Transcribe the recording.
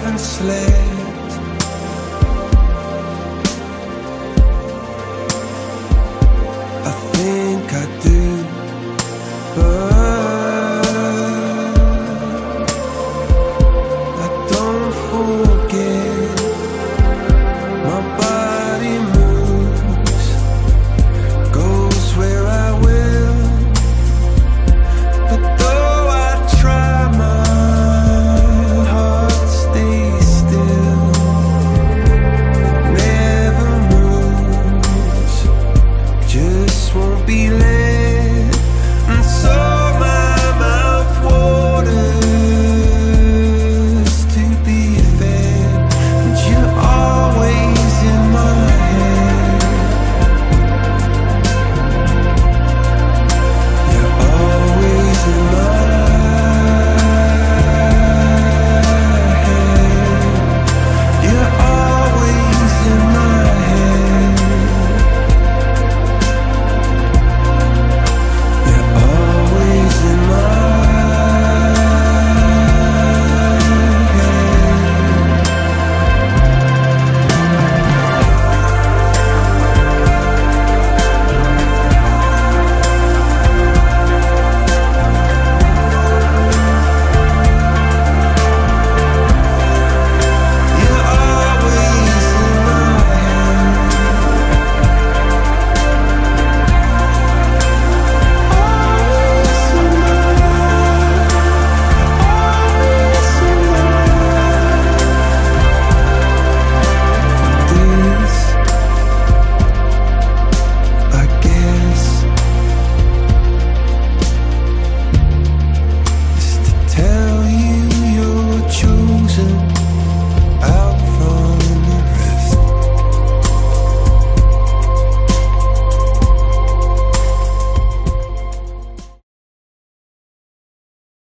haven't slept.